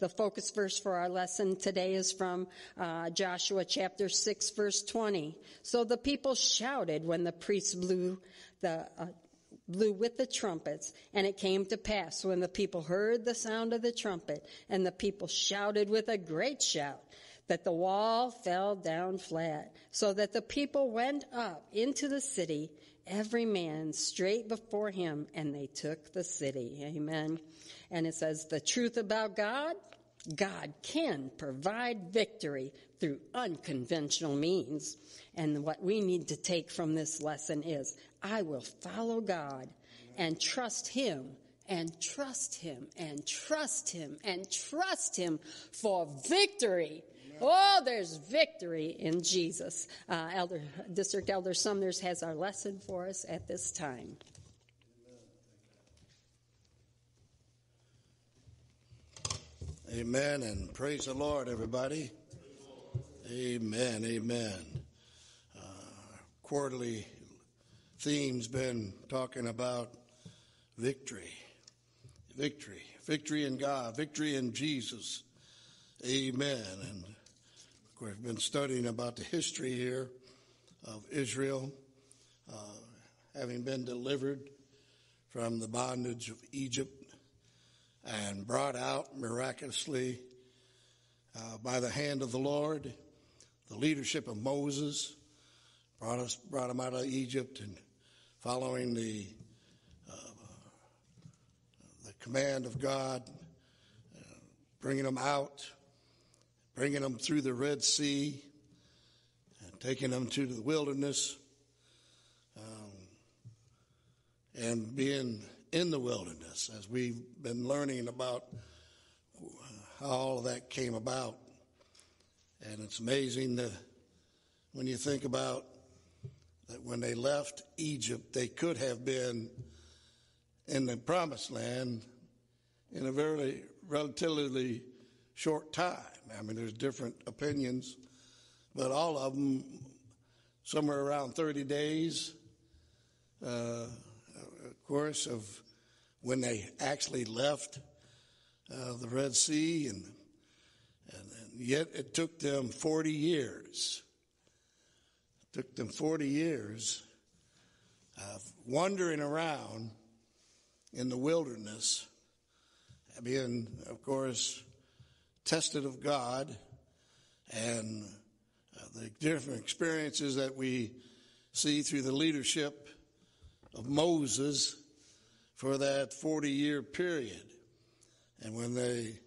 The focus verse for our lesson today is from uh, Joshua chapter 6 verse 20. So the people shouted when the priests blew the uh, blew with the trumpets, and it came to pass when the people heard the sound of the trumpet, and the people shouted with a great shout, that the wall fell down flat, so that the people went up into the city, every man straight before him, and they took the city. Amen. And it says, the truth about God, God can provide victory through unconventional means. And what we need to take from this lesson is, I will follow God and trust Him and trust Him and trust Him and trust Him for victory. Oh, there's victory in Jesus. Uh, Elder, District Elder Sumners has our lesson for us at this time. Amen and praise the Lord, everybody. Amen, amen. Uh, quarterly theme's been talking about victory, victory, victory in God, victory in Jesus. Amen. And we've been studying about the history here of Israel, uh, having been delivered from the bondage of Egypt and brought out miraculously uh, by the hand of the Lord, the leadership of Moses, brought us, brought them out of Egypt, and following the uh, the command of God, uh, bringing them out, bringing them through the Red Sea, and taking them to the wilderness, um, and being in the wilderness as we've been learning about how all of that came about. And it's amazing that when you think about that when they left Egypt, they could have been in the promised land in a very relatively short time. I mean, there's different opinions, but all of them somewhere around 30 days. Uh, course, of when they actually left uh, the Red Sea, and, and, and, yet it took them 40 years. It took them 40 years of wandering around in the wilderness, being, of course, tested of God, and uh, the different experiences that we see through the leadership of Moses for that 40 year period. And when they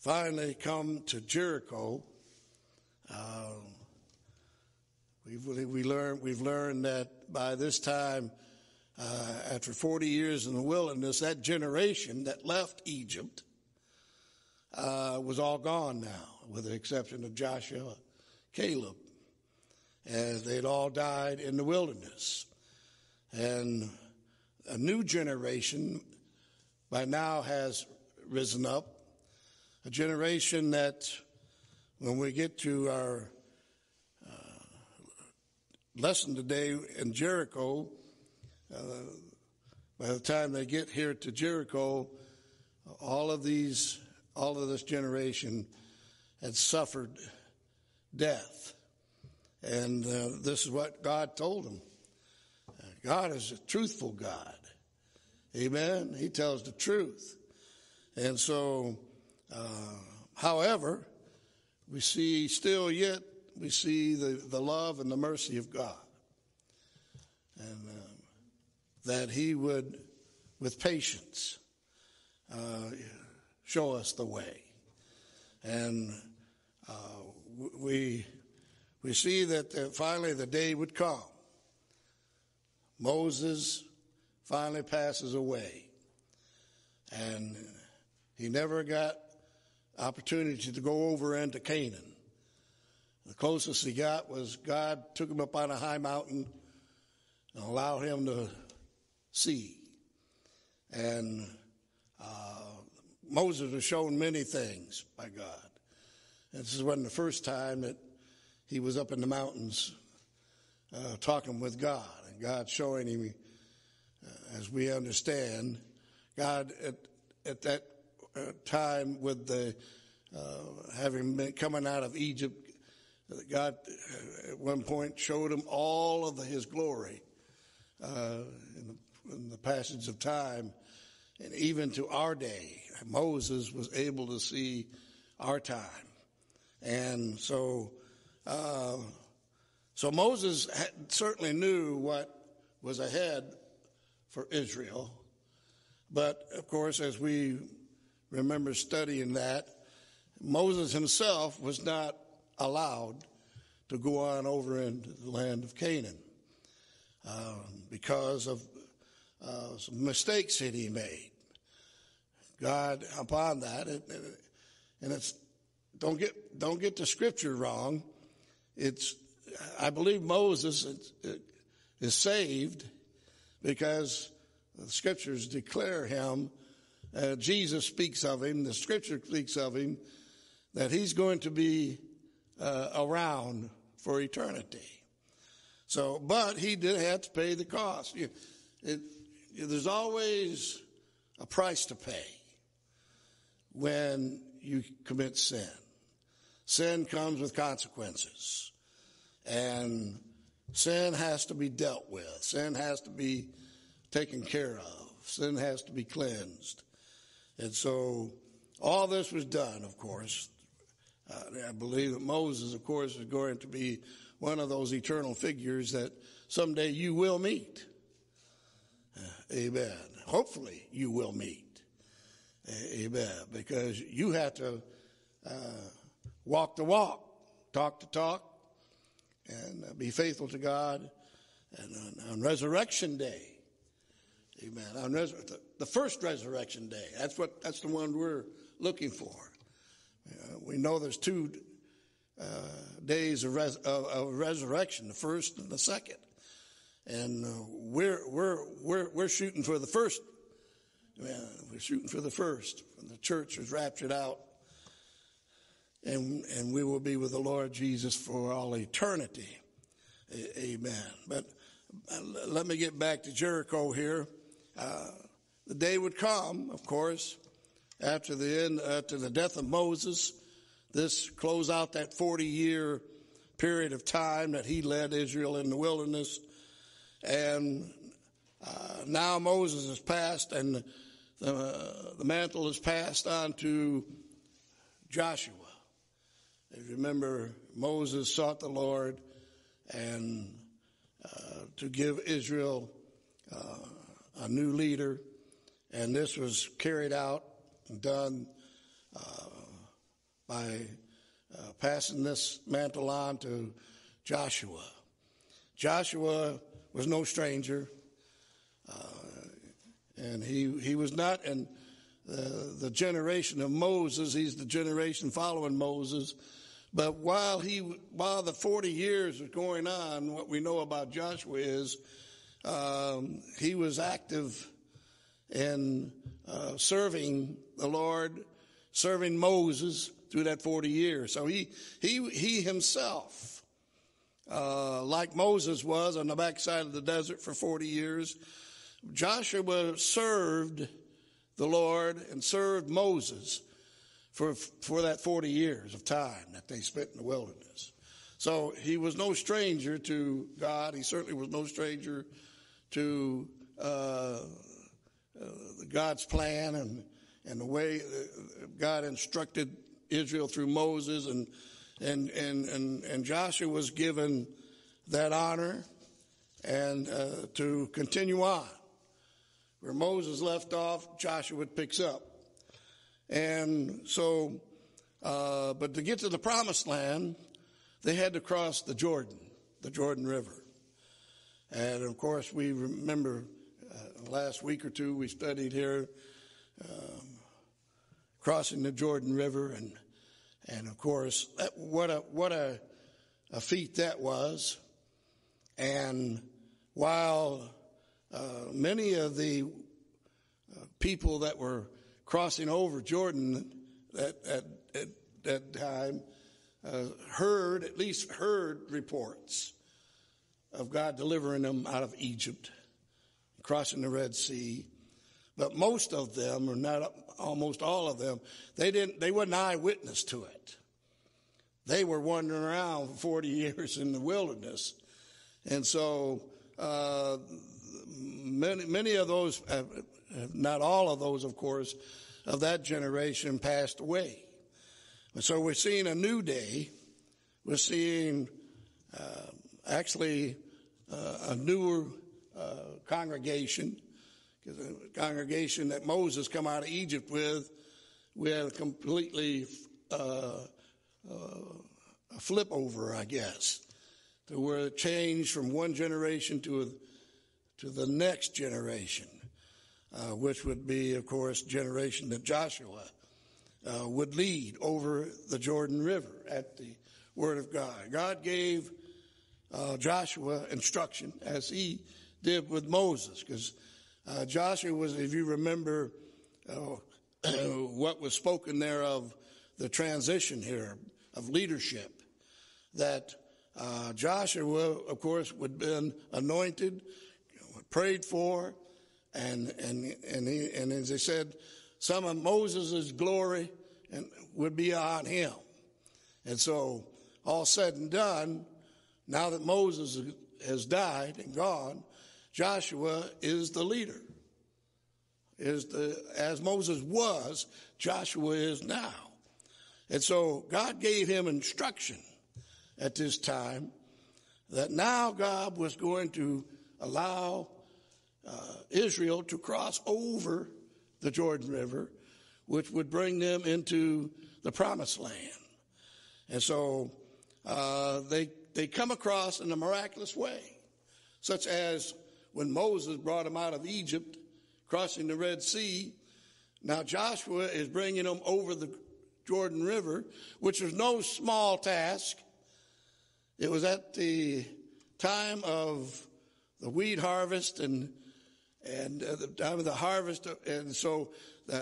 finally come to Jericho, uh, we've, we learned, we've learned that by this time, uh, after 40 years in the wilderness, that generation that left Egypt uh, was all gone now, with the exception of Joshua, Caleb, as they'd all died in the wilderness. And a new generation by now has risen up, a generation that when we get to our uh, lesson today in Jericho, uh, by the time they get here to Jericho, all of these, all of this generation had suffered death. And uh, this is what God told them. God is a truthful God. Amen. He tells the truth. And so, uh, however, we see still yet, we see the, the love and the mercy of God. And um, that He would, with patience, uh, show us the way. And uh, we, we see that finally the day would come Moses finally passes away. And he never got opportunity to go over into Canaan. The closest he got was God took him up on a high mountain and allowed him to see. And uh, Moses was shown many things by God. And this wasn't the first time that he was up in the mountains uh, talking with God. And God showing him, uh, as we understand, God at, at that uh, time with the uh, having been coming out of Egypt. God uh, at one point showed him all of his glory uh, in the, in the passage of time, and even to our day, Moses was able to see our time, and so. Uh, so Moses certainly knew what was ahead for Israel. But of course, as we remember studying that, Moses himself was not allowed to go on over into the land of Canaan uh, because of uh, some mistakes that he made. God, upon that, and it's don't get don't get the scripture wrong. It's I believe Moses is saved because the scriptures declare him. Uh, Jesus speaks of him. The scripture speaks of him that he's going to be uh, around for eternity. So, but he did have to pay the cost. It, there's always a price to pay when you commit sin. Sin comes with consequences. And sin has to be dealt with. Sin has to be taken care of. Sin has to be cleansed. And so all this was done, of course. Uh, I believe that Moses, of course, is going to be one of those eternal figures that someday you will meet. Uh, amen. Hopefully you will meet. Uh, amen. Because you have to uh, walk the walk, talk the talk, and uh, be faithful to God. And on, on Resurrection Day, Amen. On res- the first resurrection day. That's what. That's the one we're looking for. Uh, we know there's two uh, days of, res- of, of, resurrection: the first and the second. And uh, we're we're we're we're shooting for the first. We're shooting for the first. When the church is raptured out, and and we will be with the Lord Jesus for all eternity. Amen. But uh, let me get back to Jericho here. Uh, the day would come, of course, after the end, after the death of Moses. This close out that 40 year period of time that he led Israel in the wilderness. And uh, now Moses has passed and the, uh, the mantle is passed on to Joshua. If you remember, Moses sought the Lord and uh, to give Israel uh, a new leader, and this was carried out and done uh, by uh, passing this mantle on to Joshua. Joshua was no stranger, and he he was not in the generation of Moses. He's the generation following Moses. But while he while the forty years was going on, what we know about Joshua is um, he was active in uh, serving the Lord, serving Moses through that 40 years. So he, he, he himself, uh, like Moses was on the backside of the desert for 40 years, Joshua served the Lord and served Moses for, for that 40 years of time that they spent in the wilderness. So he was no stranger to God. He certainly was no stranger to uh, uh, God's plan and and the way God instructed Israel through Moses and and and and, and Joshua was given that honor and uh, to continue on where Moses left off, Joshua picks up, and so. Uh, but to get to the promised land, they had to cross the Jordan, the Jordan River. And of course, we remember uh, last week or two we studied here um, crossing the Jordan River, and and of course, that, what a what a, a feat that was. And while uh, many of the uh, people that were crossing over Jordan at, at, at that time uh, heard, at least heard reports of God delivering them out of Egypt, crossing the Red Sea. But most of them, or not almost all of them, they didn't, they weren't eyewitness to it. They were wandering around for 40 years in the wilderness. And so, uh, many, many of those, not all of those, of course, of that generation passed away. And so we're seeing a new day. We're seeing uh, actually uh, a newer uh, congregation, because the congregation that Moses come out of Egypt with, we had a completely uh, a flip over, I guess, to where it changed from one generation to a, to the next generation, uh, which would be, of course, generation that Joshua uh, would lead over the Jordan River at the word of God. God gave uh, Joshua instruction as he did with Moses, because uh, Joshua was, if you remember, uh, what was spoken there of the transition here of leadership, that uh, Joshua, of course, would been anointed, prayed for, and and and he, and as they said, some of Moses' glory and would be on him. And so, all said and done, now that Moses has died and gone, Joshua is the leader. Is the as Moses was, Joshua is now. And so God gave him instruction at this time that now God was going to allow uh, Israel to cross over the Jordan River, which would bring them into the promised land. And so uh, they, they come across in a miraculous way, such as when Moses brought them out of Egypt, crossing the Red Sea. Now Joshua is bringing them over the Jordan River, which was no small task. It was at the time of the wheat harvest and and uh, the time of the harvest, and so uh,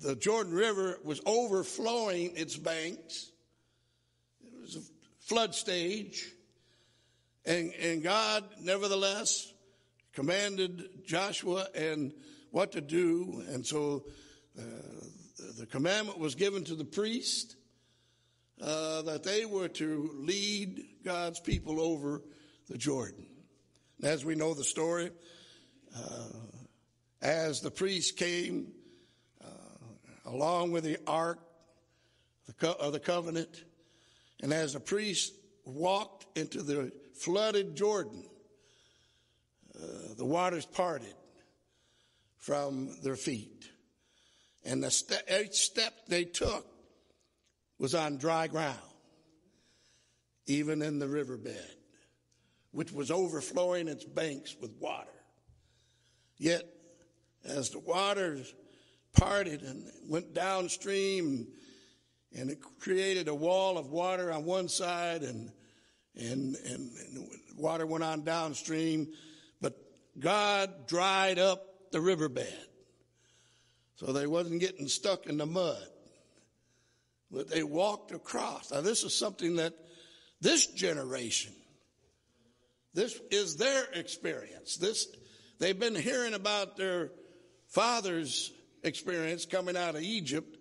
the Jordan River was overflowing its banks. It was a flood stage, and and God, nevertheless, commanded Joshua and what to do, and so uh, the commandment was given to the priest uh, that they were to lead God's people over the Jordan. And as we know the story, uh, as the priest came uh, along with the ark of the covenant, and as the priest walked into the flooded Jordan, uh, the waters parted from their feet. And the st- each step they took was on dry ground, even in the riverbed, which was overflowing its banks with water. Yet, as the waters parted and went downstream, and it created a wall of water on one side, and and, and, and water went on downstream, but God dried up the riverbed so they wasn't getting stuck in the mud. But they walked across. Now this is something that this generation, this is their experience. This they've been hearing about their father's experience coming out of Egypt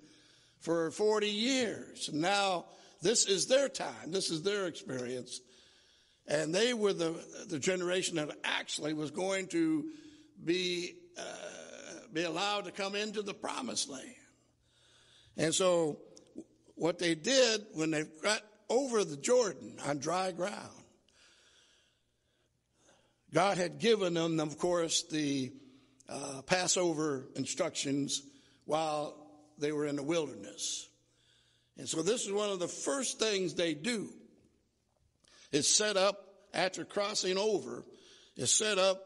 for 40 years. Now this is their time. This is their experience. And they were the, the generation that actually was going to be uh, be allowed to come into the promised land. And so what they did when they got over the Jordan on dry ground, God had given them, of course, the uh, Passover instructions while they were in the wilderness. And so this is one of the first things they do is set up after crossing over, is set up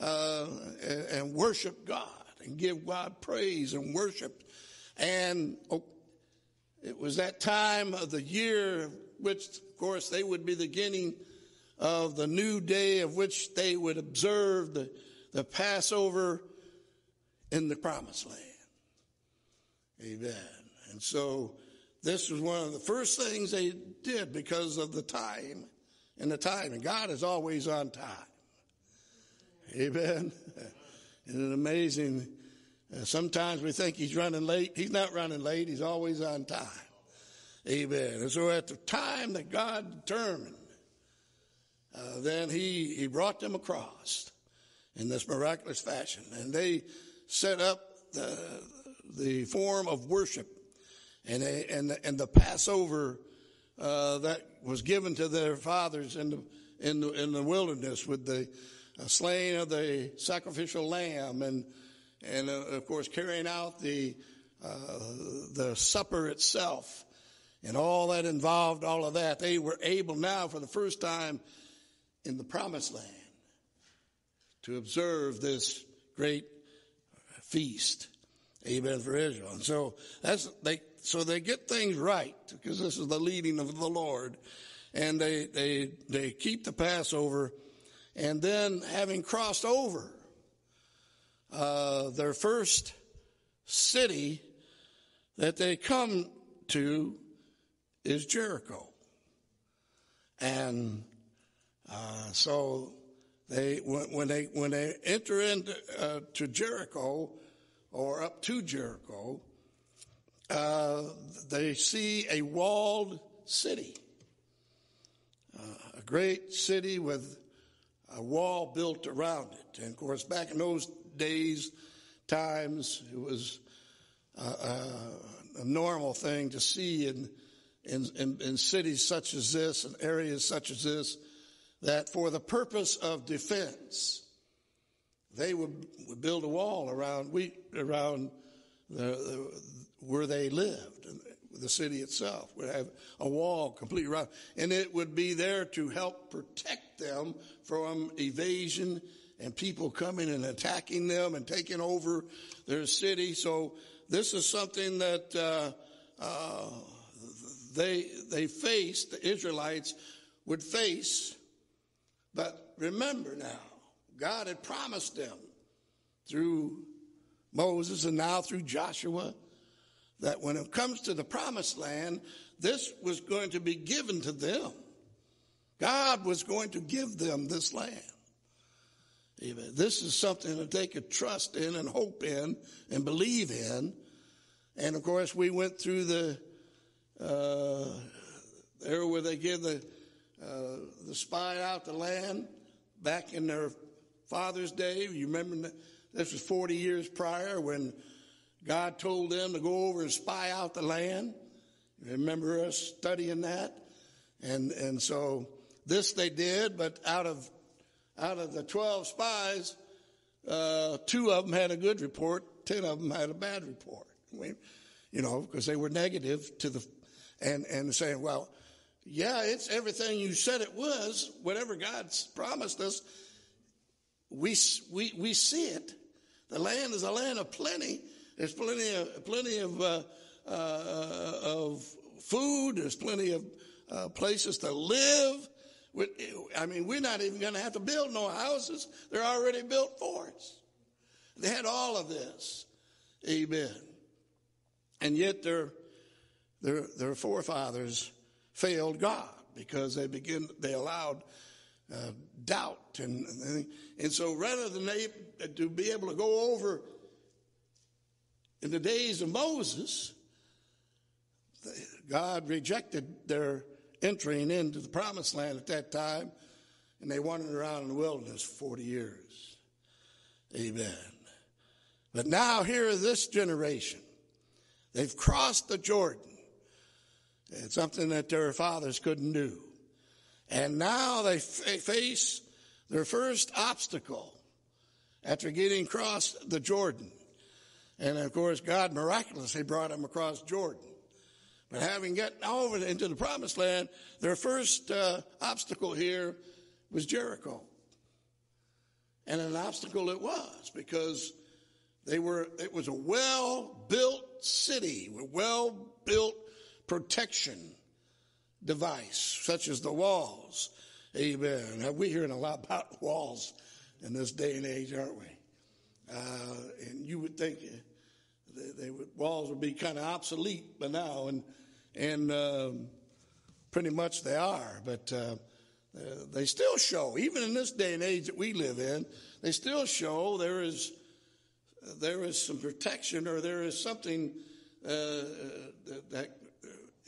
uh, and worship God and give God praise and worship. And oh, it was that time of the year, which of course they would be the beginning of the new day of which they would observe the, the Passover in the promised land. Amen. And so this was one of the first things they did because of the time and the time. And God is always on time. Amen. Isn't it amazing Uh, sometimes we think he's running late. He's not running late. He's always on time. Amen. And so at the time that God determined, uh, then he, he brought them across in this miraculous fashion. And they set up the, the form of worship and, they, and, the, and the Passover uh, that was given to their fathers in the, in the, in the wilderness with the uh, slaying of the sacrificial lamb and, and uh, of course carrying out the, uh, the supper itself and all that involved all of that. They were able now for the first time in the promised land to observe this great feast. Amen for Israel. And so that's they so they get things right because this is the leading of the Lord. And they they they keep the Passover and then having crossed over uh, their first city that they come to is Jericho. And uh, so they when they when they enter into uh, to Jericho or up to Jericho, uh, they see a walled city, uh, a great city with a wall built around it. And of course, back in those days, times, it was uh, uh, a normal thing to see in, in, in, in cities such as this and areas such as this that for the purpose of defense, they would, would build a wall around we around the, the, where they lived. The city itself would have a wall completely around, and it would be there to help protect them from evasion and people coming and attacking them and taking over their city. So this is something that uh, uh, they they faced. The Israelites would face but remember now, God had promised them through Moses and now through Joshua that when it comes to the promised land, this was going to be given to them. God was going to give them this land. Amen. This is something that they could trust in and hope in and believe in. And of course, we went through the, uh, there where they give the, uh, the spy out the land back in their father's day. You remember this was 40 years prior when God told them to go over and spy out the land. You Remember us studying that? And, and so this they did, but out of, out of the 12 spies, uh, two of them had a good report, 10 of them had a bad report. We, you know, because they were negative to the, and, and saying, well, yeah, it's everything you said it was. Whatever God's promised us, we, we, we see it. The land is a land of plenty. There's plenty of, plenty of, uh, uh, of food. There's plenty of uh, places to live. I mean, we're not even going to have to build no houses. They're already built for us. They had all of this. Amen. And yet their, their, their forefathers failed God because they begin they allowed uh, doubt and and so rather than they to be able to go over in the days of Moses, God rejected their entering into the promised land at that time, and they wandered around in the wilderness for 40 years. Amen. But now here is this generation. They've crossed the Jordan. It's something that their fathers couldn't do. And now they face their first obstacle after getting across the Jordan. And of course, God miraculously brought them across Jordan. But having gotten over into the promised land, their first uh, obstacle here was Jericho. And an obstacle it was because they were, it was a well built city, a well built protection device, such as the walls. Amen. We're hearing a lot about walls in this day and age, aren't we? Uh, and you would think they, they would, walls would be kind of obsolete by now, and and um, pretty much they are. But uh, uh, they still show, even in this day and age that we live in, they still show there is there is some protection or there is something uh, that, that,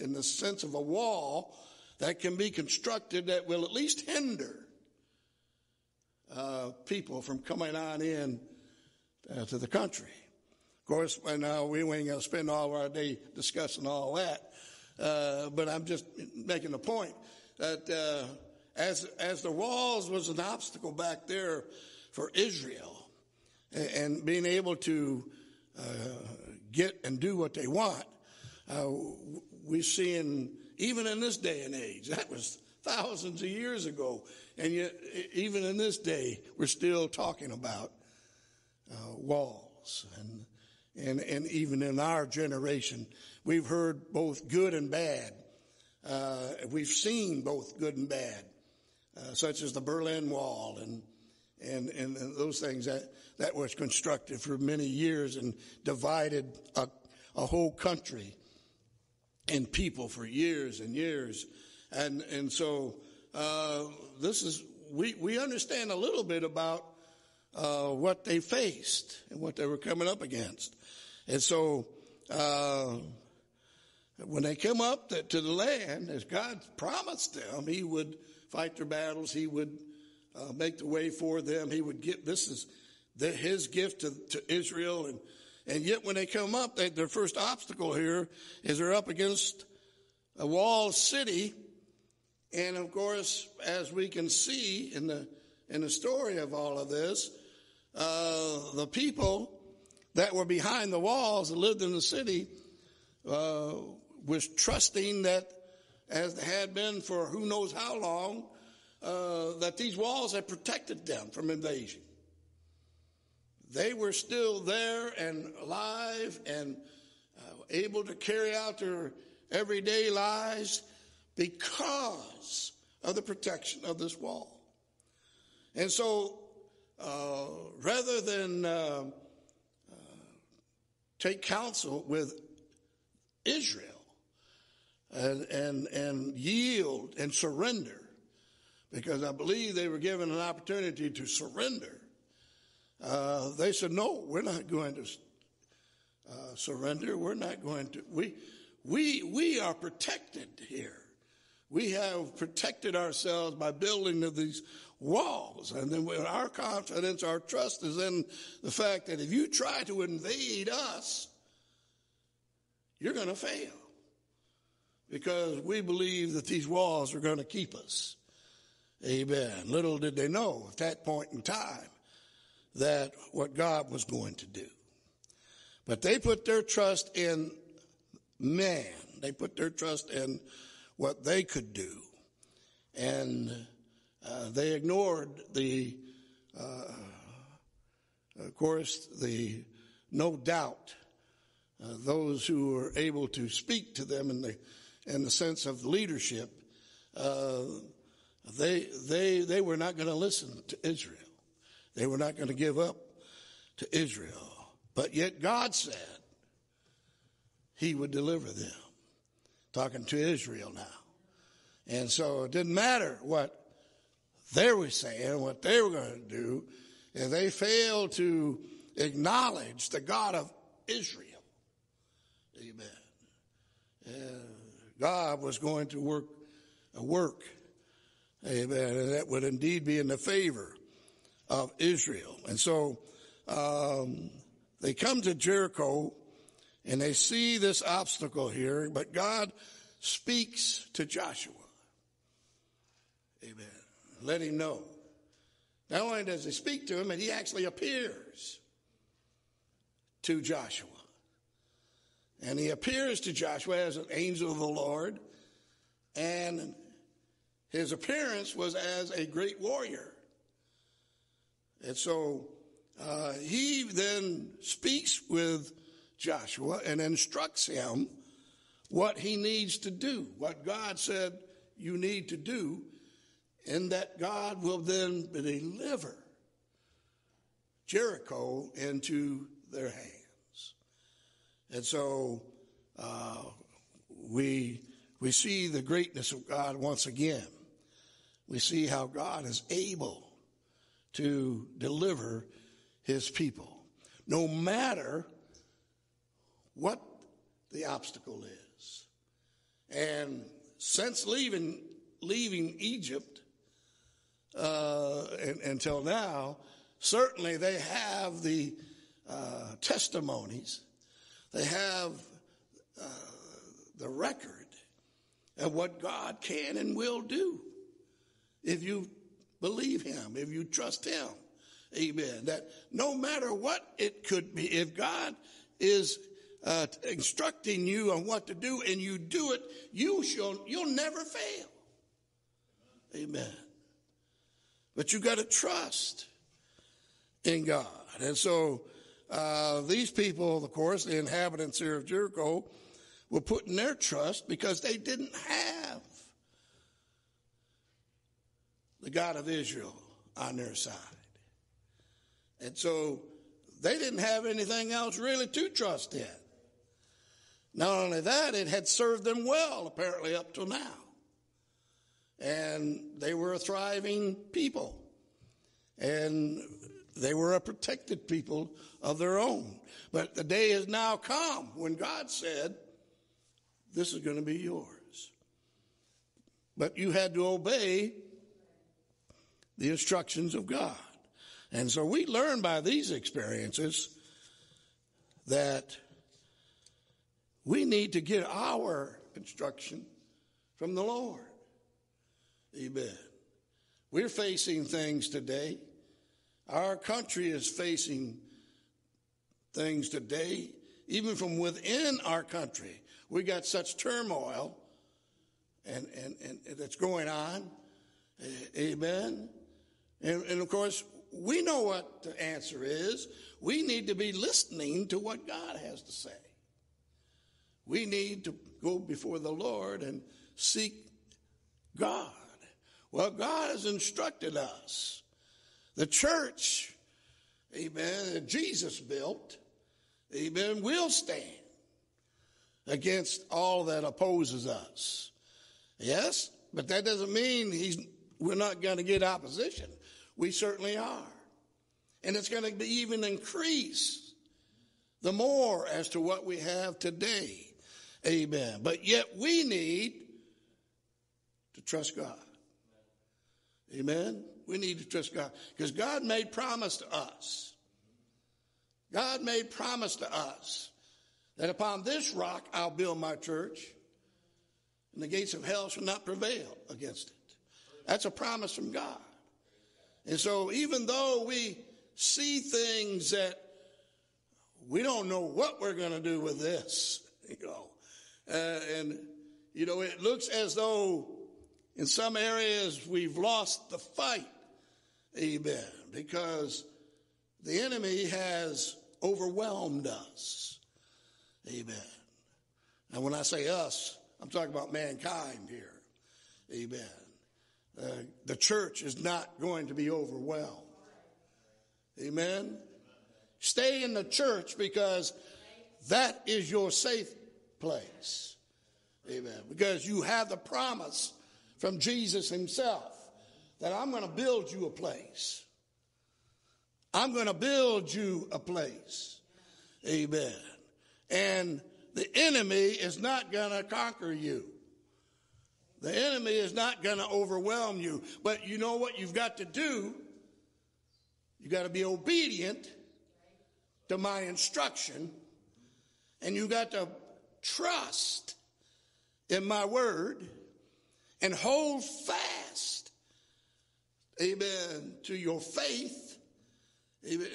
in the sense of a wall, that can be constructed that will at least hinder uh, people from coming on in uh, to the country. Of course, by now we ain't going to spend all our day discussing all that, uh, but I'm just making the point that uh, as as the walls was an obstacle back there for Israel, and, and being able to uh, get and do what they want, uh, we're seeing even in this day and age that was thousands of years ago, and yet even in this day we're still talking about uh, walls and. And, and even in our generation, we've heard both good and bad. Uh, we've seen both good and bad, uh, such as the Berlin Wall and, and, and, those things that, that was constructed for many years and divided a, a whole country and people for years and years. And, and so, uh, this is, we, we understand a little bit about uh, what they faced and what they were coming up against. And so, uh, when they come up to, the land, as God promised them, He would fight their battles. He would uh, make the way for them. He would give, this is the, His gift to, to, Israel. And, and yet when they come up, they, their first obstacle here is they're up against a walled city. And of course, as we can see in the, in the story of all of this, uh, the people that were behind the walls that lived in the city uh, was trusting that, as they had been for who knows how long, uh, that these walls had protected them from invasion. They were still there and alive and uh, able to carry out their everyday lives because of the protection of this wall. And so, uh, rather than uh, uh, take counsel with Israel and, and, and yield and surrender, because I believe they were given an opportunity to surrender. Uh, they said, no, we're not going to uh, surrender. We're not going to, we, we, we are protected here. We have protected ourselves by building these walls. And then our confidence, our trust is in the fact that if you try to invade us, you're going to fail because we believe that these walls are going to keep us. Amen. Little did they know at that point in time that what God was going to do. But they put their trust in man. They put their trust in what they could do. And uh, they ignored the, uh, of course, the no doubt uh, those who were able to speak to them in the in the sense of leadership, uh, they they they were not going to listen to Israel. They were not going to give up to Israel. But yet God said He would deliver them. Talking to Israel now, and so it didn't matter what they were saying, what they were going to do, if they failed to acknowledge the God of Israel Amen. And God was going to work a work. Amen. And that would indeed be in the favor of Israel. And so um, they come to Jericho and they see this obstacle here, but God speaks to Joshua. Amen. Let him know. Not only does he speak to him, but he actually appears to Joshua. And he appears to Joshua as an angel of the Lord, and his appearance was as a great warrior. And so uh, he then speaks with Joshua and instructs him what he needs to do, what God said you need to do, and that God will then deliver Jericho into their hands. And so uh, we, we see the greatness of God once again. We see how God is able to deliver his people. no matter what the obstacle is. And since leaving leaving Egypt uh, and, until now, certainly they have the uh, testimonies, they have uh, the record of what God can and will do if you believe Him, if you trust Him. Amen. That no matter what it could be, if God is uh, instructing you on what to do and you do it, you shall, you'll never fail. Amen. But you got to trust in God. And so uh, these people, of course, the inhabitants here of Jericho, were putting their trust because they didn't have the God of Israel on their side. And so they didn't have anything else really to trust in. Not only that, it had served them well, apparently, up till now. And they were a thriving people. And they were a protected people of their own. But the day has now come when God said, This is going to be yours. But you had to obey the instructions of God. And so we learn by these experiences that we need to get our instruction from the Lord. Amen. We're facing things today. Our country is facing things today, even from within our country. We got such turmoil and, and, and that's going on. Amen. And, and of course, we know what the answer is. We need to be listening to what God has to say. We need to go before the Lord and seek God. Well, God has instructed us. The church, amen, that Jesus built, amen, will stand against all that opposes us. Yes, but that doesn't mean he's, we're not going to get opposition. We certainly are. And it's going to be even increase the more as to what we have today. Amen. But yet we need to trust God. Amen. We need to trust God because God made promise to us. God made promise to us that upon this rock I'll build my church and the gates of hell shall not prevail against it. That's a promise from God. And so even though we see things that we don't know what we're going to do with this, you know, uh, and, you know, it looks as though in some areas we've lost the fight. Amen. Because the enemy has overwhelmed us. Amen. Now, when I say us, I'm talking about mankind here. Amen. Uh, the church is not going to be overwhelmed. Amen. Stay in the church because that is your safe place. Amen. Because you have the promise from Jesus himself that I'm going to build you a place. I'm going to build you a place. Amen. And the enemy is not going to conquer you. The enemy is not going to overwhelm you. But you know what you've got to do? You've got to be obedient to my instruction and you've got to trust in my word and hold fast, amen, to your faith.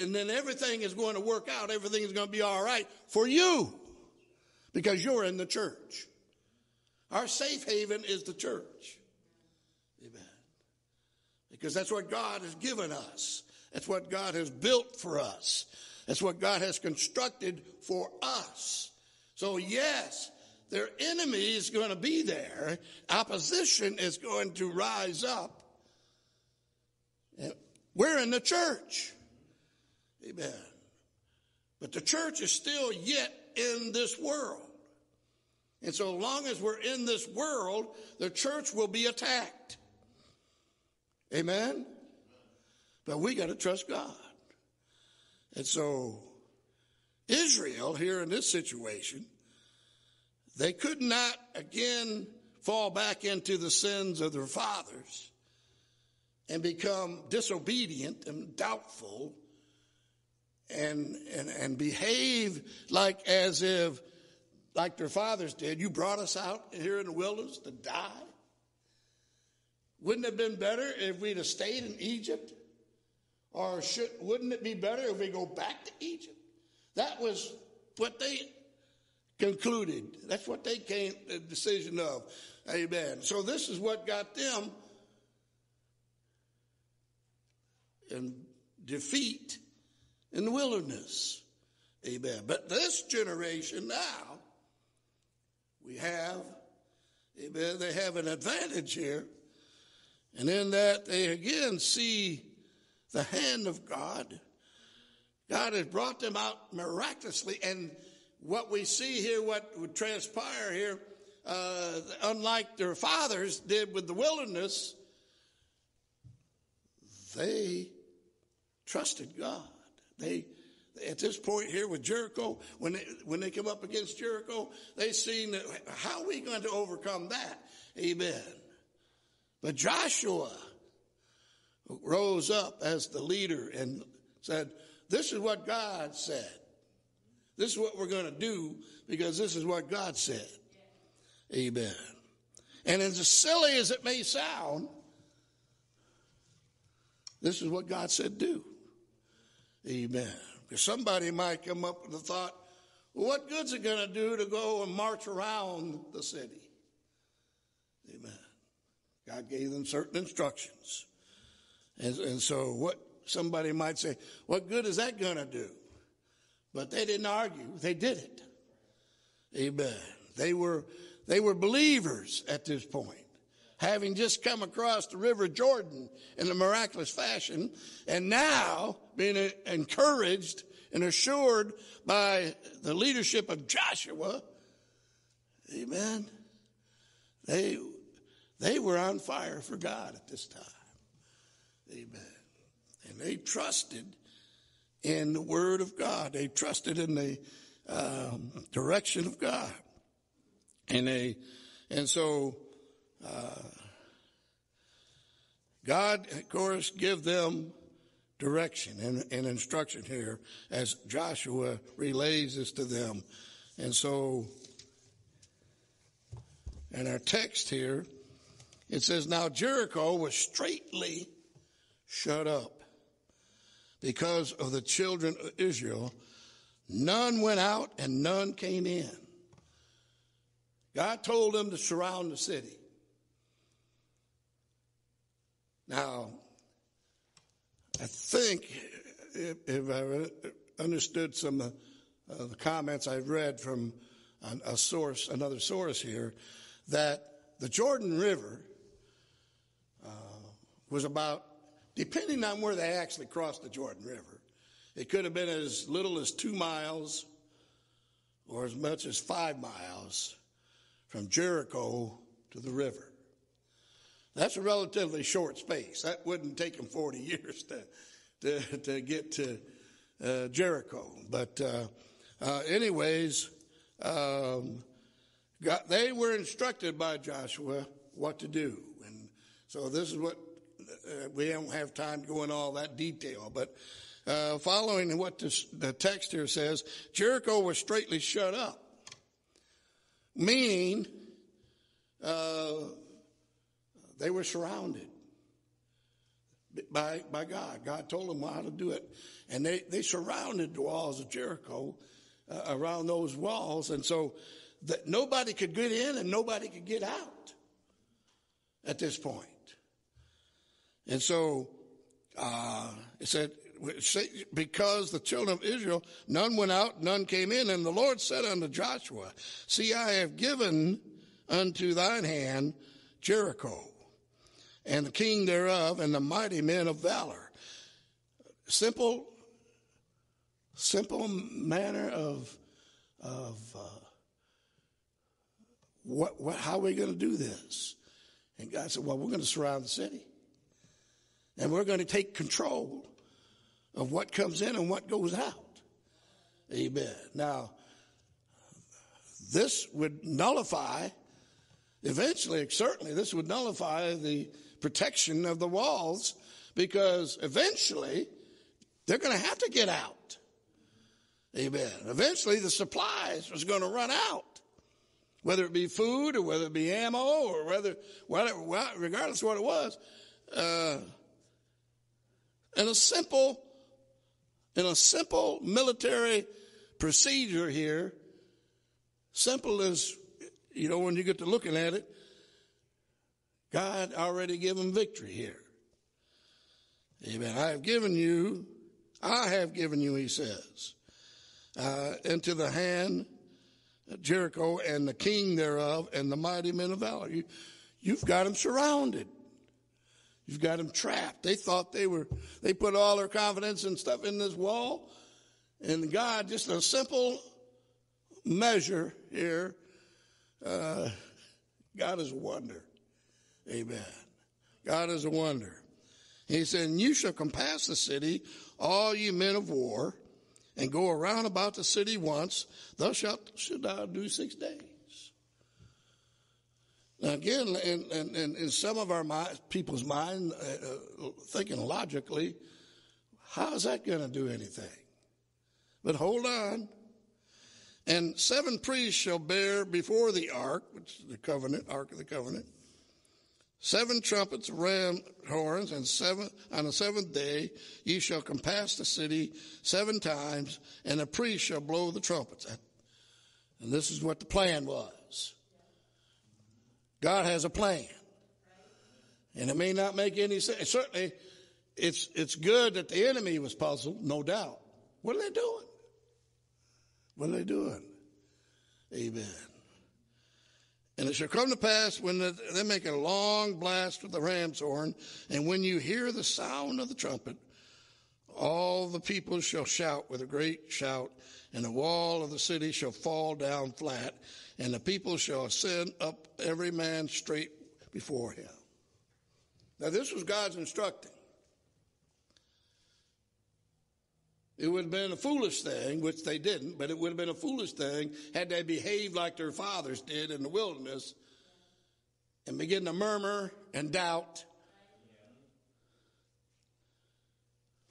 And then everything is going to work out. Everything is going to be all right for you because you're in the church. Our safe haven is the church. Amen. Because that's what God has given us. That's what God has built for us. That's what God has constructed for us. So, yes, their enemy is going to be there. Opposition is going to rise up. And We're in the church. Amen. But the church is still yet in this world. And so long as we're in this world, the church will be attacked. Amen? But we got to trust God. And so Israel, here in this situation, they could not again fall back into the sins of their fathers and become disobedient and doubtful and, and, and behave like as if, like their fathers did, you brought us out here in the wilderness to die. Wouldn't it have been better if we'd have stayed in Egypt? Or should, wouldn't it be better if we go back to Egypt? That was what they concluded. That's what they came the decision of. Amen. So this is what got them in defeat in the wilderness. Amen. But this generation now, we have, amen, they have an advantage here. And in that they again see the hand of God. God has brought them out miraculously. And what we see here, what would transpire here, uh, unlike their fathers did with the wilderness, they trusted God. They at this point here with Jericho, when they, when they come up against Jericho, they seen that, how are we going to overcome that? Amen. But Joshua rose up as the leader and said, This is what God said. This is what we're going to do because this is what God said. Amen. And as silly as it may sound, this is what God said do. Amen. Because somebody might come up with the thought, well, what good's it going to do to go and march around the city? Amen. God gave them certain instructions. And, and so what somebody might say, what good is that going to do? But they didn't argue. They did it. Amen. They were, they were believers at this point having just come across the river Jordan in a miraculous fashion, and now being encouraged and assured by the leadership of Joshua, amen, they, they were on fire for God at this time. Amen. And they trusted in the Word of God. They trusted in the um, direction of God. And they, and so uh, God, of course, give them direction and, and, instruction here as Joshua relays this to them. And so, in our text here, it says, Now Jericho was straightly shut up because of the children of Israel. None went out and none came in. God told them to surround the city. Now, I think if, if I understood some of the comments I've read from a source, another source here, that the Jordan River uh, was about, depending on where they actually crossed the Jordan River, it could have been as little as two miles or as much as five miles from Jericho to the river. That's a relatively short space. That wouldn't take them 40 years to, to, to get to uh, Jericho. But, uh, uh, anyways, um, got, they were instructed by Joshua what to do. And so this is what uh, we don't have time to go into all that detail. But uh, following what this, the text here says, Jericho was straightly shut up, meaning uh, they were surrounded by, by God. God told them how to do it. And they, they surrounded the walls of Jericho uh, around those walls. And so that nobody could get in and nobody could get out at this point. And so uh, it said, because the children of Israel, none went out, none came in. And the Lord said unto Joshua, See, I have given unto thine hand Jericho and the king thereof, and the mighty men of valor. Simple, simple manner of, of uh, what, what, how are we going to do this? And God said, well, we're going to surround the city. And we're going to take control of what comes in and what goes out. Amen. Now, this would nullify, eventually, certainly, this would nullify the protection of the walls because eventually they're going to have to get out. Amen. Eventually the supplies was going to run out. Whether it be food or whether it be ammo or whether, whatever, regardless of what it was. Uh, and a simple, in a simple military procedure here, simple as, you know, when you get to looking at it, God already given victory here. Amen. I have given you, I have given you, he says, uh, into the hand Jericho and the king thereof and the mighty men of valor. You, you've got them surrounded. You've got them trapped. They thought they were, they put all their confidence and stuff in this wall. And God, just a simple measure here, uh, God is a wonder. Amen. God is a wonder. He said, and you shall compass the city, all you men of war, and go around about the city once. Thus shalt should thou do six days. Now again, in, in, in some of our mind, people's mind, uh, uh thinking logically, how is that going to do anything? But hold on. And seven priests shall bear before the ark, which is the covenant, ark of the covenant, seven trumpets, ram horns, and seven on the seventh day ye shall compass the city seven times, and a priest shall blow the trumpets. And this is what the plan was. God has a plan. And it may not make any sense. Certainly, it's, it's good that the enemy was puzzled, no doubt. What are they doing? What are they doing? Amen. And it shall come to pass when the, they make a long blast with the ram's horn, and when you hear the sound of the trumpet, all the people shall shout with a great shout, and the wall of the city shall fall down flat, and the people shall ascend up every man straight before him. Now, this was God's instructing. It would have been a foolish thing, which they didn't, but it would have been a foolish thing had they behaved like their fathers did in the wilderness and begin to murmur and doubt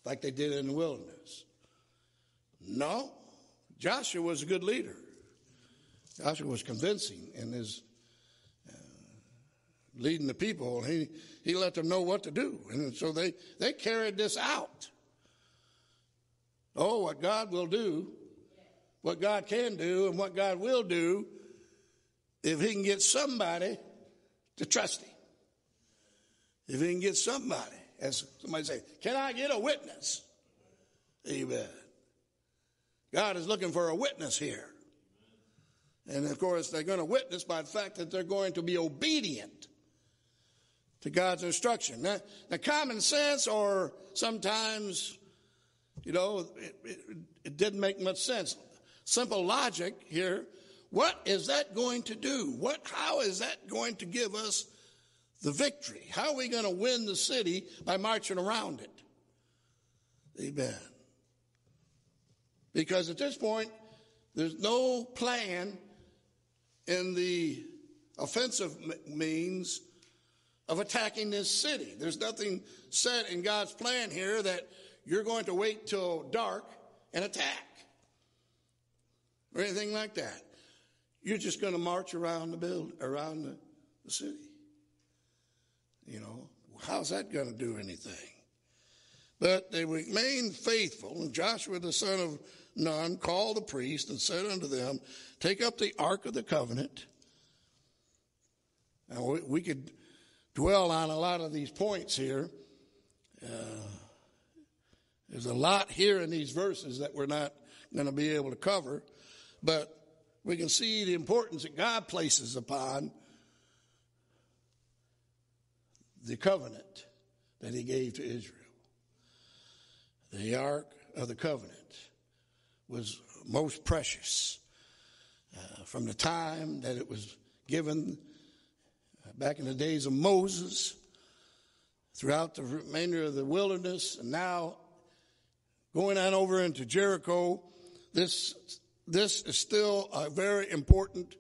like they did in the wilderness. No, Joshua was a good leader. Joshua was convincing in his uh, leading the people. He, he let them know what to do. And so they, they carried this out. Oh, what God will do, what God can do, and what God will do if He can get somebody to trust Him. If He can get somebody, as somebody say, can I get a witness? Amen. God is looking for a witness here. And of course, they're going to witness by the fact that they're going to be obedient to God's instruction. Now, now common sense, or sometimes you know, it, it, it didn't make much sense. Simple logic here. What is that going to do? What, how is that going to give us the victory? How are we going to win the city by marching around it? Amen. Because at this point, there's no plan in the offensive means of attacking this city. There's nothing said in God's plan here that you're going to wait till dark and attack or anything like that. You're just going to march around the build, around the, the city. You know, how's that going to do anything? But they remained faithful, and Joshua the son of Nun called the priest and said unto them, Take up the ark of the covenant. Now, we, we could dwell on a lot of these points here. Uh, there's a lot here in these verses that we're not going to be able to cover, but we can see the importance that God places upon the covenant that he gave to Israel. The Ark of the Covenant was most precious uh, from the time that it was given uh, back in the days of Moses throughout the remainder of the wilderness and now Going on over into Jericho, this, this is still a very important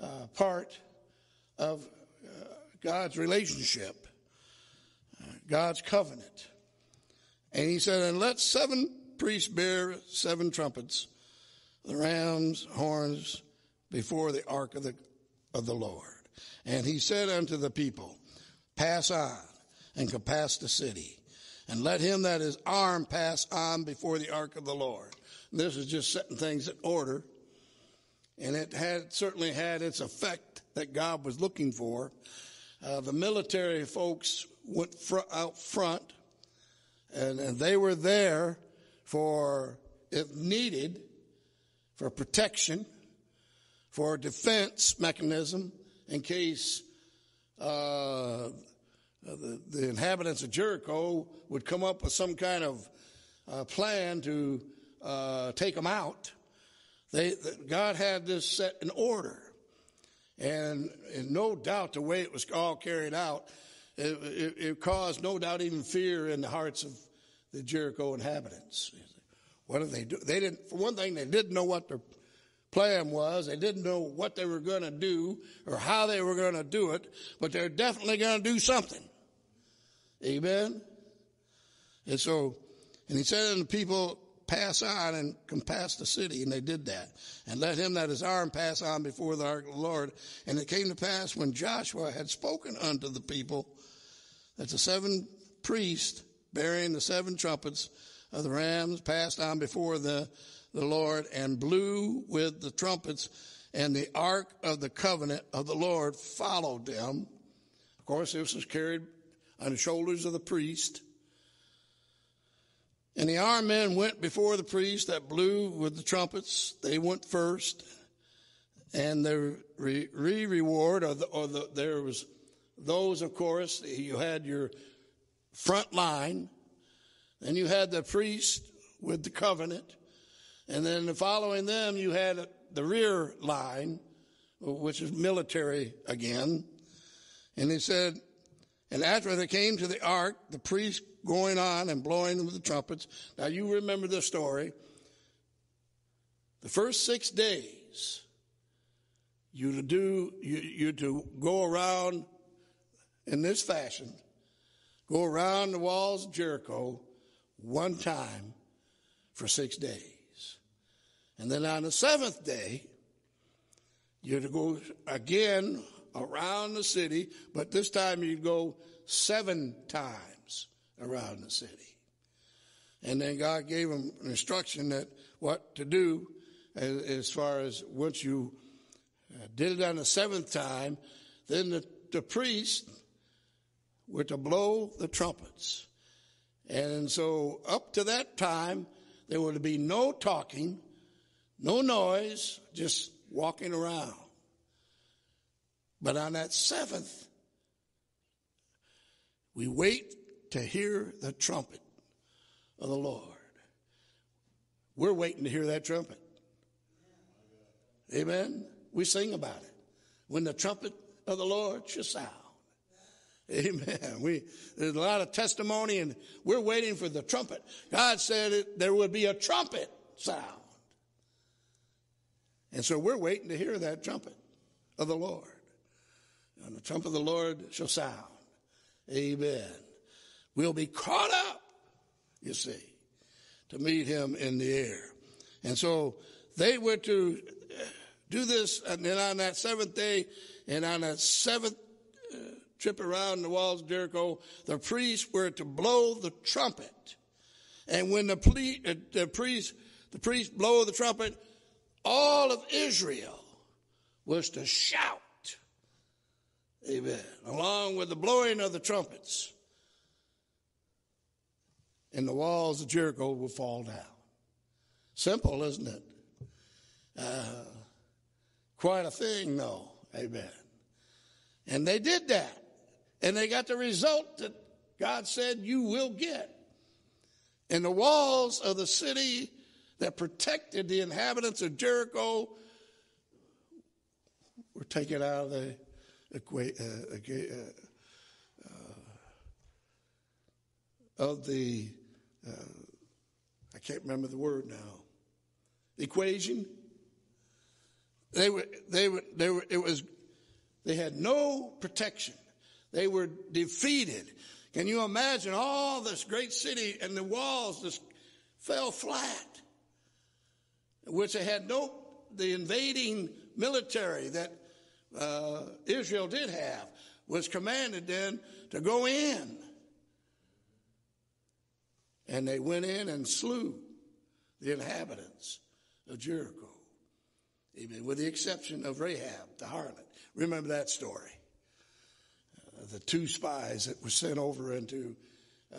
uh, part of uh, God's relationship, uh, God's covenant. And he said, and let seven priests bear seven trumpets, the ram's horns before the ark of the, of the Lord. And he said unto the people, pass on and compass the city and let him that is armed pass on before the ark of the Lord. This is just setting things in order. And it had certainly had its effect that God was looking for. Uh, the military folks went fr- out front and, and they were there for, if needed, for protection, for defense mechanism in case uh, the, the, inhabitants of Jericho would come up with some kind of uh, plan to uh, take them out. They, God had this set in order. And, and, no doubt the way it was all carried out, it, it, it, caused no doubt even fear in the hearts of the Jericho inhabitants. What did they do? They didn't, for one thing, they didn't know what their plan was. They didn't know what they were going to do or how they were going to do it, but they're definitely going to do something. Amen? And so, and he said unto the people, pass on and compass the city. And they did that. And let him that is armed pass on before the ark of the Lord. And it came to pass when Joshua had spoken unto the people that the seven priests bearing the seven trumpets of the rams passed on before the, the Lord and blew with the trumpets and the ark of the covenant of the Lord followed them. Of course, this was carried on the shoulders of the priest. And the armed men went before the priest that blew with the trumpets. They went first. And the re, reward, or, the, or the, there was those, of course, you had your front line, and you had the priest with the covenant, and then following them, you had the rear line, which is military again. And he said, and after they came to the ark, the priest going on and blowing with the trumpets. Now you remember the story. The first six days, you to do you, you to go around in this fashion, go around the walls of Jericho one time for six days. And then on the seventh day, you're to go again around the city, but this time you'd go seven times around the city. And then God gave them an instruction that what to do as, as far as once you uh, did it on the seventh time, then the, the priest were to blow the trumpets. And so up to that time, there would be no talking, no noise, just walking around. But on that seventh, we wait to hear the trumpet of the Lord. We're waiting to hear that trumpet. Amen. We sing about it. When the trumpet of the Lord shall sound. Amen. We, there's a lot of testimony and we're waiting for the trumpet. God said it, there would be a trumpet sound. And so we're waiting to hear that trumpet of the Lord and the trumpet of the Lord shall sound. Amen. We'll be caught up, you see, to meet him in the air. And so they were to do this, and then on that seventh day, and on that seventh uh, trip around the walls of Jericho, the priests were to blow the trumpet. And when the, ple- uh, the priest, the priest blow the trumpet, all of Israel was to shout Amen. Along with the blowing of the trumpets. And the walls of Jericho will fall down. Simple, isn't it? Uh, quite a thing, though. Amen. And they did that. And they got the result that God said you will get. And the walls of the city that protected the inhabitants of Jericho were taken out of the uh, uh, uh, of the, uh, I can't remember the word now. equation. They were, they were, they were, it was, they had no protection. They were defeated. Can you imagine all this great city and the walls just fell flat, which they had no, the invading military that uh, Israel did have was commanded then to go in. And they went in and slew the inhabitants of Jericho, even with the exception of Rahab, the harlot. Remember that story. Uh, the two spies that were sent over into,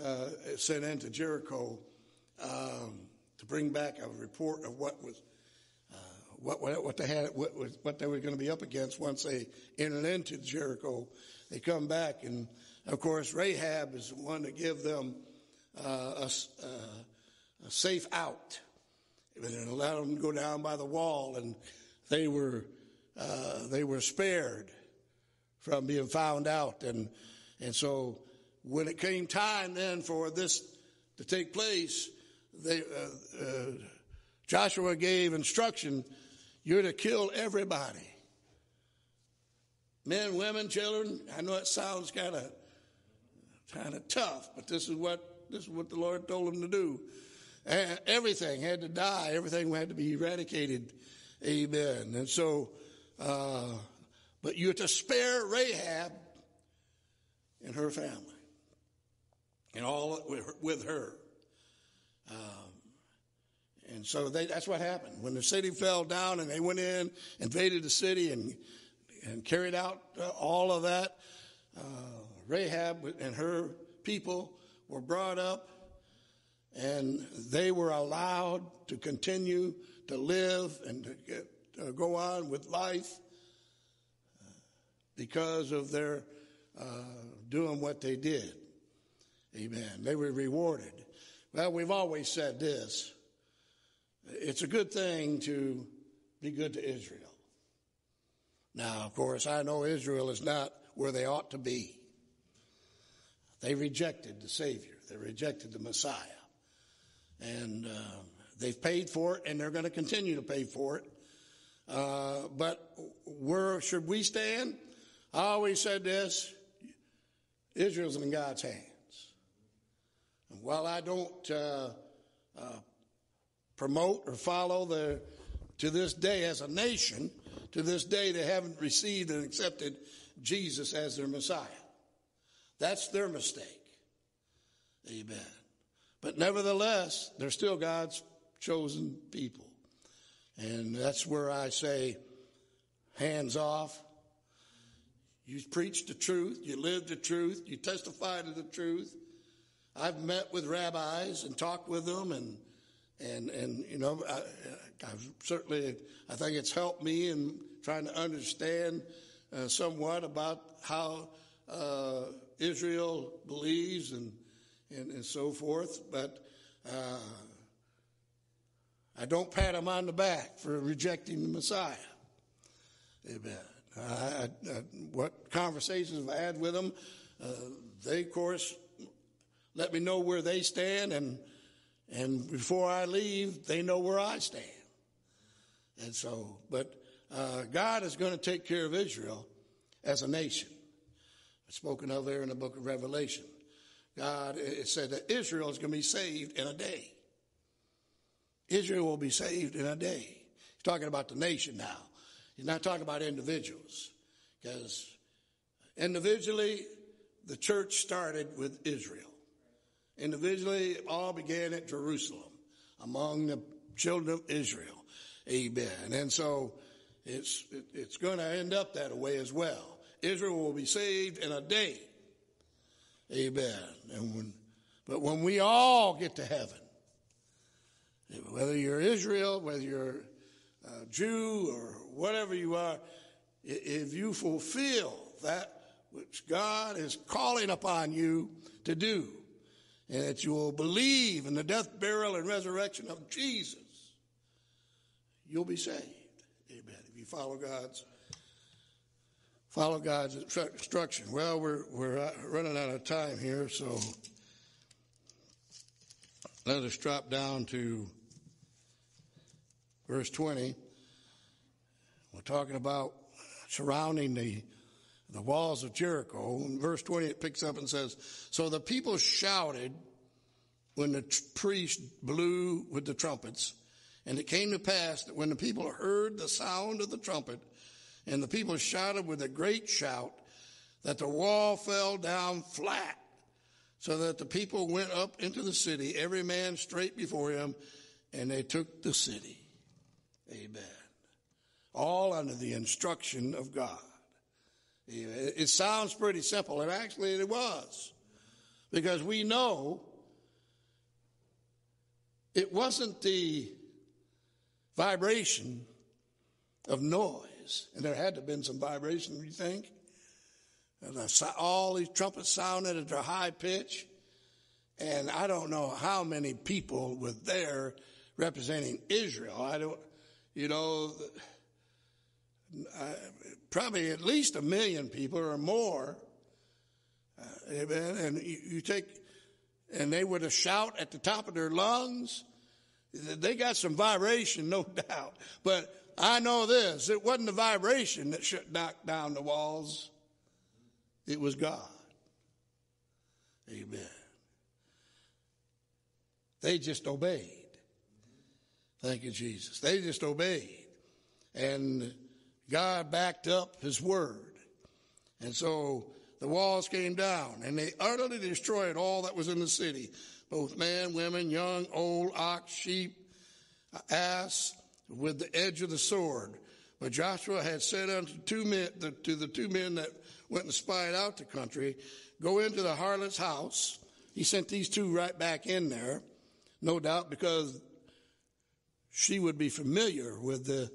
uh, sent into Jericho um, to bring back a report of what was what, what, they had, what, what they were going to be up against once they entered into Jericho. They come back, and of course, Rahab is the one to give them uh, a, uh, a, safe out. And let them to go down by the wall, and they were uh, they were spared from being found out. And and so when it came time then for this to take place, they, uh, uh, Joshua gave instruction you're to kill everybody. Men, women, children. I know it sounds kind of kind of tough, but this is what this is what the Lord told them to do. And everything had to die. Everything had to be eradicated. Amen. And so, uh, but you're to spare Rahab and her family and all with her. Um, and so they, that's what happened. When the city fell down and they went in, invaded the city, and, and carried out uh, all of that, uh, Rahab and her people were brought up, and they were allowed to continue to live and to get, uh, go on with life because of their uh, doing what they did. Amen. They were rewarded. Well, we've always said this it's a good thing to be good to Israel. Now, of course, I know Israel is not where they ought to be. They rejected the Savior, they rejected the Messiah. And uh, they've paid for it, and they're going to continue to pay for it. Uh, but where should we stand? I always said this Israel's in God's hands. And while I don't uh, uh promote or follow the, to this day as a nation, to this day they haven't received and accepted Jesus as their Messiah. That's their mistake. Amen. But nevertheless, they're still God's chosen people. And that's where I say, hands off. You preach the truth, you live the truth, you testify to the truth. I've met with rabbis and talked with them and and and you know, I, I've certainly I think it's helped me in trying to understand uh, somewhat about how uh, Israel believes and, and and so forth. But uh, I don't pat them on the back for rejecting the Messiah. Amen. I, I, what conversations I've had with them, uh, they of course let me know where they stand and and before I leave, they know where I stand. And so, but uh, God is going to take care of Israel as a nation. It's spoken of there in the book of Revelation. God, it said that Israel is going to be saved in a day. Israel will be saved in a day. He's talking about the nation now. He's not talking about individuals. Because individually, the church started with Israel. Individually, it all began at Jerusalem among the children of Israel. Amen. And so it's, it's going to end up that way as well. Israel will be saved in a day. Amen. And when, but when we all get to heaven, whether you're Israel, whether you're a Jew or whatever you are, if you fulfill that which God is calling upon you to do, and that you will believe in the death, burial, and resurrection of Jesus, you'll be saved. Amen. If you follow God's follow God's instruction. Well, we're we're uh, running out of time here, so let us drop down to verse 20. We're talking about surrounding the, the walls of Jericho. In verse 20, it picks up and says, So the people shouted when the priest blew with the trumpets. And it came to pass that when the people heard the sound of the trumpet, and the people shouted with a great shout, that the wall fell down flat, so that the people went up into the city, every man straight before him, and they took the city. Amen. All under the instruction of God. It sounds pretty simple, and actually it was. Because we know it wasn't the vibration of noise, and there had to have been some vibration, you think? all these trumpets sounded at a high pitch, and I don't know how many people were there representing Israel. I don't, you know, probably at least a million people or more. Uh, and you, you take, and they would have shout at the top of their lungs. They got some vibration, no doubt. But I know this: it wasn't the vibration that should knock down the walls. It was God. Amen. They just obeyed. Thank you, Jesus. They just obeyed. And God backed up his word. And so the walls came down and they utterly destroyed all that was in the city, both man, women, young, old, ox, sheep, ass, with the edge of the sword. But Joshua had said unto two men, to the two men that went and spied out the country, go into the harlot's house. He sent these two right back in there, no doubt because she would be familiar with the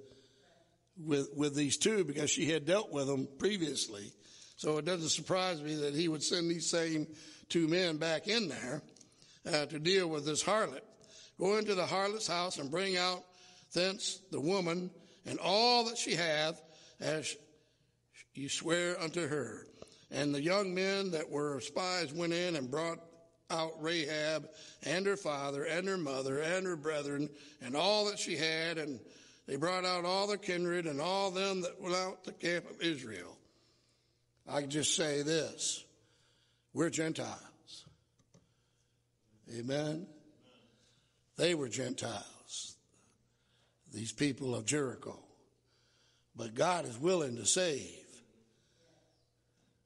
with with these two because she had dealt with them previously. So it doesn't surprise me that he would send these same two men back in there uh, to deal with this harlot. Go into the harlot's house and bring out thence the woman and all that she hath, as you swear unto her. And the young men that were spies went in and brought out Rahab and her father and her mother and her brethren and all that she had, and they brought out all the kindred and all them that were out the camp of Israel. I can just say this we're Gentiles. Amen. They were Gentiles, these people of Jericho. But God is willing to save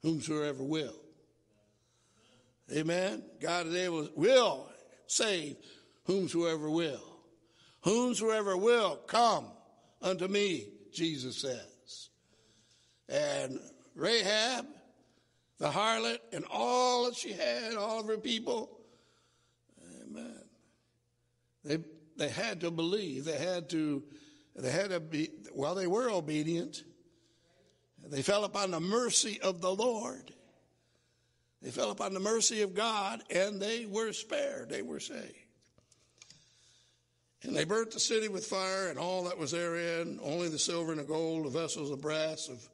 whomsoever will. Amen. God is able, will save whomsoever will. Whomsoever will come unto me, Jesus says. And Rahab, the harlot, and all that she had, all of her people, amen. They, they had to believe. They had to, they had to be, well, they were obedient. They fell upon the mercy of the Lord. They fell upon the mercy of God and they were spared. They were saved. And they burnt the city with fire and all that was therein, only the silver and the gold, the vessels of brass, of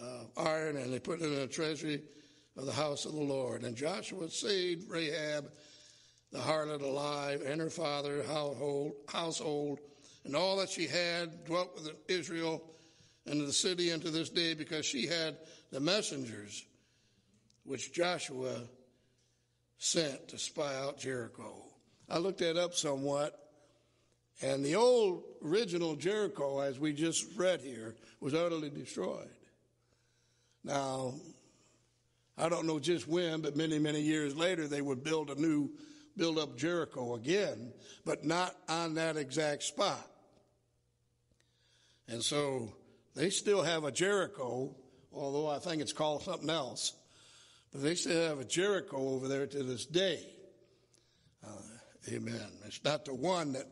uh, iron, and they put it in the treasury of the house of the Lord. And Joshua saved Rahab, the harlot, alive, and her father, household, household, and all that she had dwelt with Israel and the city unto this day, because she had the messengers which Joshua sent to spy out Jericho. I looked that up somewhat, and the old original Jericho, as we just read here, was utterly destroyed. Now, I don't know just when, but many, many years later, they would build a new, build up Jericho again, but not on that exact spot. And so they still have a Jericho, although I think it's called something else. But they still have a Jericho over there to this day. Uh, amen. It's not the one that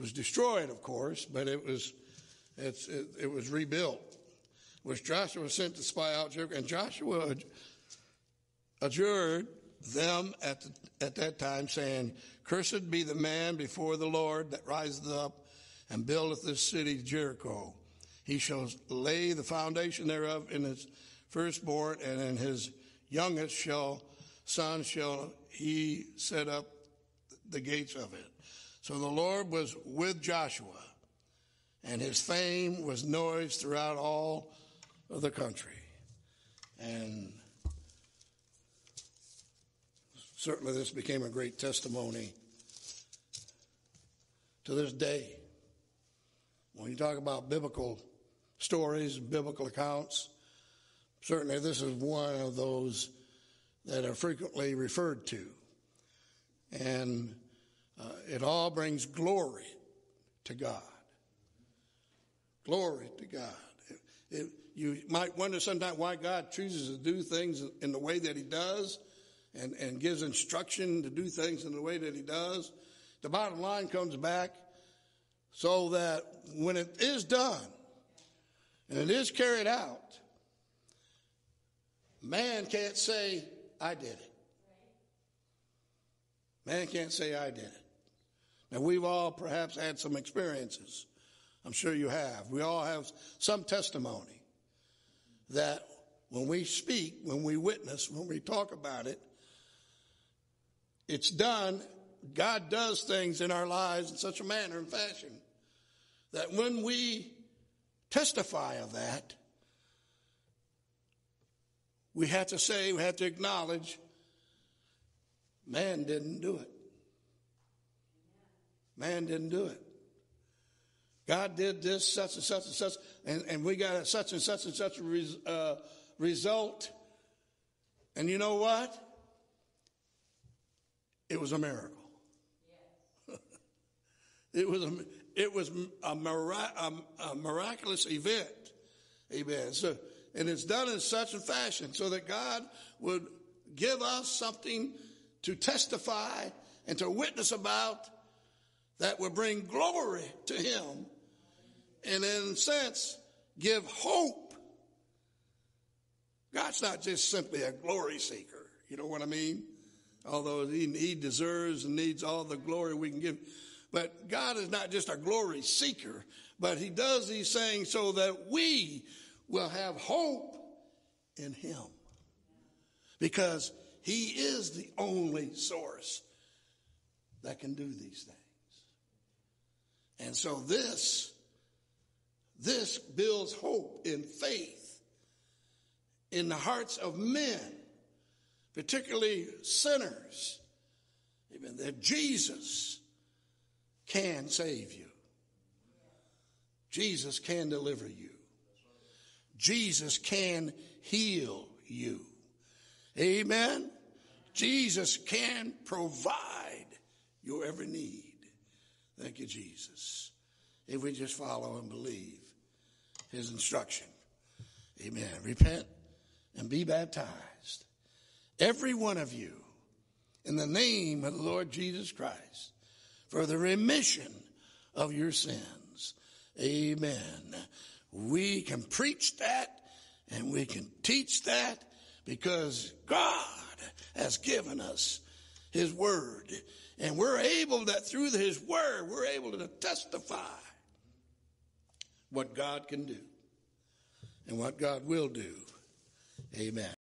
was destroyed, of course, but it was it, it was rebuilt. Which Joshua sent to spy out Jericho, and Joshua adjured them at the, at that time, saying, "Cursed be the man before the Lord that riseth up and buildeth this city Jericho. He shall lay the foundation thereof in his firstborn, and in his youngest shall son shall he set up the gates of it. So the Lord was with Joshua, and his fame was noised throughout all of the country. And certainly this became a great testimony to this day. When you talk about biblical stories, biblical accounts, certainly this is one of those that are frequently referred to. And uh, it all brings glory to God. Glory to God. It, it, you might wonder sometimes why God chooses to do things in the way that He does and, and gives instruction to do things in the way that He does. The bottom line comes back so that when it is done and it is carried out, man can't say, I did it. Man can't say, I did it. Now, we've all perhaps had some experiences. I'm sure you have. We all have some testimony that when we speak, when we witness, when we talk about it, it's done. God does things in our lives in such a manner and fashion that when we testify of that, we have to say, we have to acknowledge, man didn't do it. Man didn't do it. God did this, such and such and such, and, and we got such and such and such a res, uh, result. And you know what? It was a miracle. it was a, it was a, a, a miraculous event. Amen. So, and it's done in such a fashion so that God would give us something to testify and to witness about that will bring glory to him and in a sense give hope. God's not just simply a glory seeker. You know what I mean? Although he, he deserves and needs all the glory we can give. But God is not just a glory seeker, but he does these things so that we will have hope in him. Because he is the only source that can do these things. And so this, this builds hope in faith in the hearts of men, particularly sinners, even that Jesus can save you. Jesus can deliver you. Jesus can heal you. Amen. Jesus can provide your every need. Thank you, Jesus. If we just follow and believe his instruction. Amen. Repent and be baptized. Every one of you in the name of the Lord Jesus Christ for the remission of your sins. Amen. We can preach that and we can teach that because God has given us his word and we're able that through his word, we're able to testify what God can do and what God will do. Amen.